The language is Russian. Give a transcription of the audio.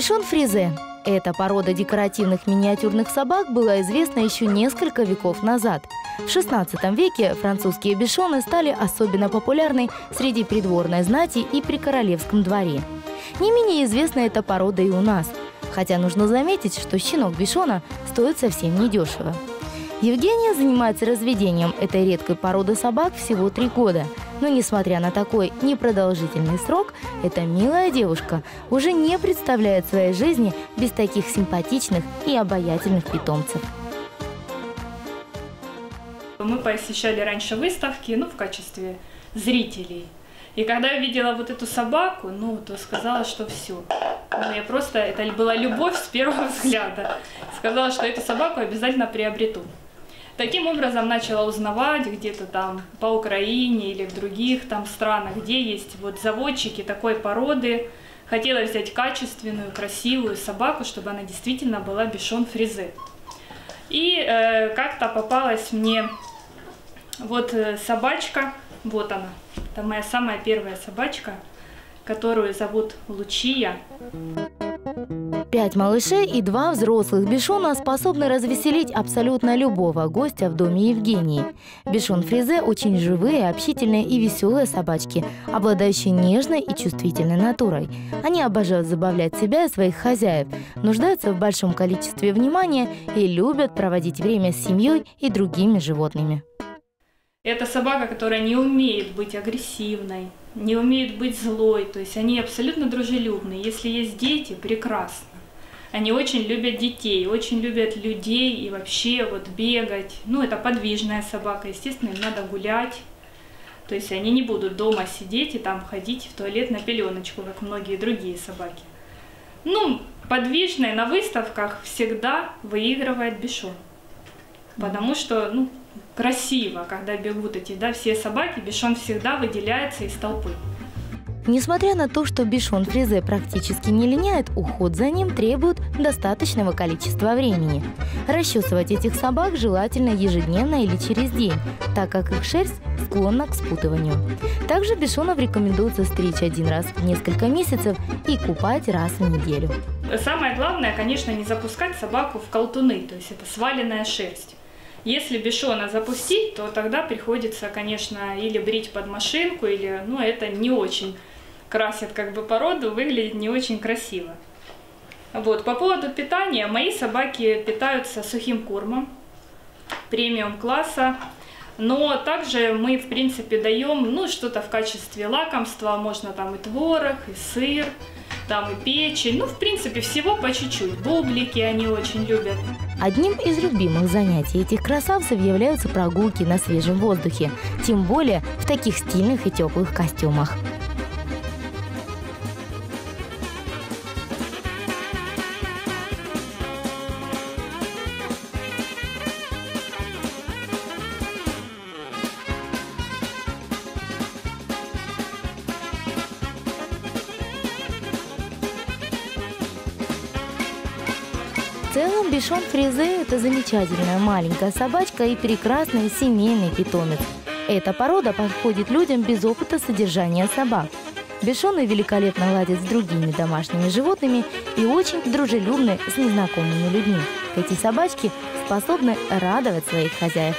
Бишон фризе. Эта порода декоративных миниатюрных собак была известна еще несколько веков назад. В XVI веке французские бишоны стали особенно популярны среди придворной знати и при королевском дворе. Не менее известна эта порода и у нас. Хотя нужно заметить, что щенок бишона стоит совсем недешево. Евгения занимается разведением этой редкой породы собак всего три года. Но несмотря на такой непродолжительный срок, эта милая девушка уже не представляет своей жизни без таких симпатичных и обаятельных питомцев. Мы посещали раньше выставки, ну, в качестве зрителей. И когда я видела вот эту собаку, ну, то сказала, что все. Ну, я просто, это была любовь с первого взгляда. Сказала, что эту собаку обязательно приобрету. Таким образом начала узнавать где-то там по Украине или в других там странах, где есть вот заводчики такой породы. Хотела взять качественную, красивую собаку, чтобы она действительно была бешон фризе. И э, как-то попалась мне вот э, собачка, вот она, это моя самая первая собачка, которую зовут Лучия. Пять малышей и два взрослых бешона способны развеселить абсолютно любого гостя в доме Евгении. Бешон Фризе очень живые, общительные и веселые собачки, обладающие нежной и чувствительной натурой. Они обожают забавлять себя и своих хозяев, нуждаются в большом количестве внимания и любят проводить время с семьей и другими животными. Это собака, которая не умеет быть агрессивной, не умеет быть злой, то есть они абсолютно дружелюбные. Если есть дети, прекрасно. Они очень любят детей, очень любят людей и вообще вот бегать. Ну, это подвижная собака, естественно, им надо гулять. То есть они не будут дома сидеть и там ходить в туалет на пеленочку, как многие другие собаки. Ну, подвижная на выставках всегда выигрывает бешон. Потому что, ну, красиво, когда бегут эти, да, все собаки, бешон всегда выделяется из толпы. Несмотря на то, что бишон фризе практически не линяет, уход за ним требует достаточного количества времени. Расчесывать этих собак желательно ежедневно или через день, так как их шерсть склонна к спутыванию. Также бишонов рекомендуется стричь один раз в несколько месяцев и купать раз в неделю. Самое главное, конечно, не запускать собаку в колтуны, то есть это сваленная шерсть. Если бешона запустить, то тогда приходится, конечно, или брить под машинку, или, ну, это не очень красит как бы породу, выглядит не очень красиво. Вот, по поводу питания, мои собаки питаются сухим кормом, премиум класса, но также мы, в принципе, даем, ну, что-то в качестве лакомства, можно там и творог, и сыр, там и печень, ну, в принципе, всего по чуть-чуть. Бублики они очень любят. Одним из любимых занятий этих красавцев являются прогулки на свежем воздухе, тем более в таких стильных и теплых костюмах. В целом, Бишон Фризе – это замечательная маленькая собачка и прекрасный семейный питомец. Эта порода подходит людям без опыта содержания собак. Бешоны великолепно ладят с другими домашними животными и очень дружелюбны с незнакомыми людьми. Эти собачки способны радовать своих хозяев.